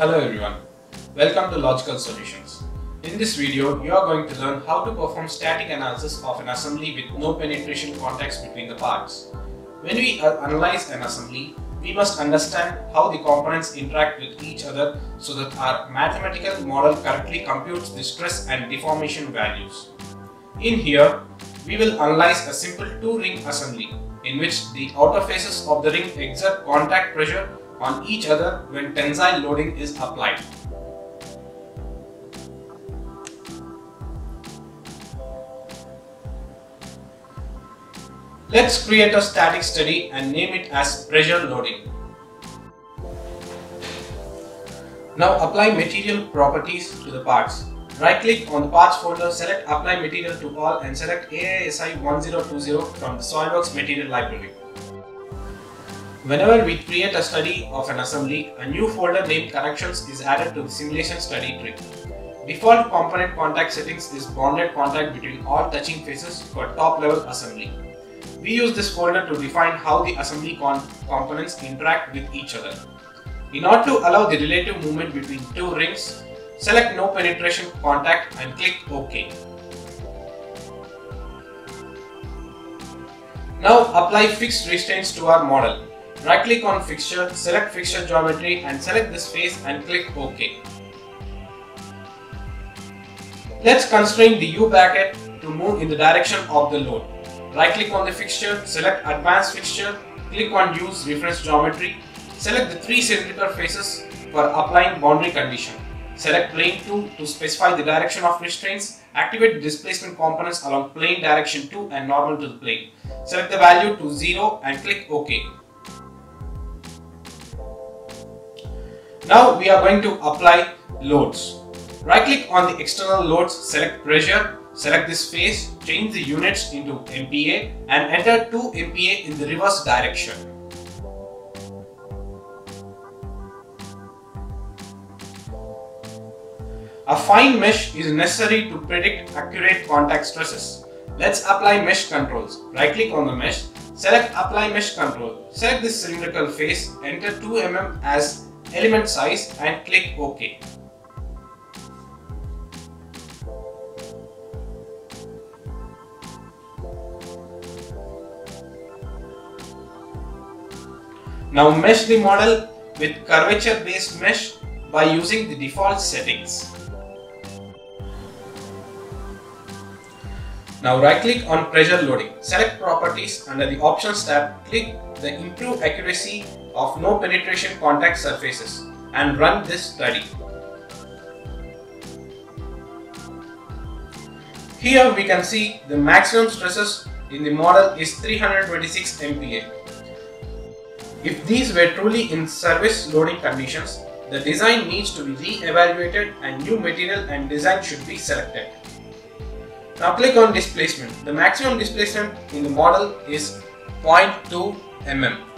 Hello everyone, welcome to Logical Solutions. In this video, you are going to learn how to perform static analysis of an assembly with no penetration contacts between the parts. When we analyze an assembly, we must understand how the components interact with each other so that our mathematical model correctly computes the stress and deformation values. In here, we will analyze a simple two-ring assembly in which the outer faces of the ring exert contact pressure on each other when tensile loading is applied. Let's create a static study and name it as pressure loading. Now apply material properties to the parts. Right click on the parts folder, select apply material to all and select AISI 1020 from the SOLIDWORKS material library. Whenever we create a study of an assembly, a new folder named connections is added to the simulation study tree. Default component contact settings is bonded contact between all touching faces for top level assembly. We use this folder to define how the assembly components interact with each other. In order to allow the relative movement between two rings, select no penetration contact and click OK. Now apply fixed restraints to our model. Right click on fixture, select fixture geometry and select this face and click OK. Let's constrain the U bracket to move in the direction of the load. Right click on the fixture, select advanced fixture, click on use reference geometry, select the three cylindrical faces for applying boundary condition. Select plane 2 to specify the direction of restraints, activate the displacement components along plane direction 2 and normal to the plane. Select the value to 0 and click OK. Now we are going to apply loads. Right click on the external loads, select pressure, select this face, change the units into MPa and enter 2 MPa in the reverse direction. A fine mesh is necessary to predict accurate contact stresses. Let's apply mesh controls. Right click on the mesh, select apply mesh control. Select this cylindrical face, enter 2 mm as element size and click OK. Now mesh the model with curvature based mesh by using the default settings. Now right click on pressure loading. Select properties under the options tab. Click the improve accuracy of no penetration contact surfaces and run this study. Here we can see the maximum stresses in the model is 326 MPa. If these were truly in service loading conditions, the design needs to be re-evaluated and new material and design should be selected. Now click on displacement. The maximum displacement in the model is 0.2 mm.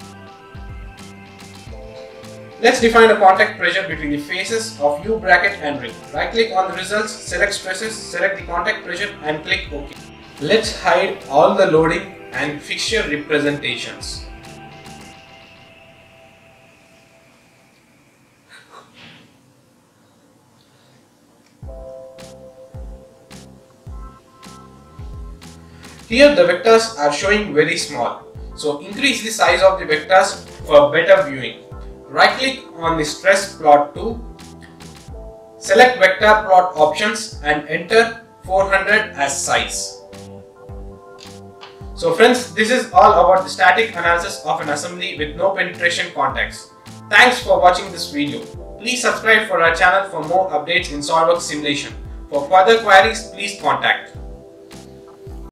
Let's define a contact pressure between the faces of U bracket and ring. Right click on the results, select stresses, select the contact pressure and click OK. Let's hide all the loading and fixture representations. Here the vectors are showing very small. So increase the size of the vectors for better viewing. Right click on the stress plot 2. Select vector plot options and enter 400 as size. So friends, this is all about the static analysis of an assembly with no penetration contacts. Thanks for watching this video. Please subscribe for our channel for more updates in SOLIDWORKS simulation. For further queries, please contact.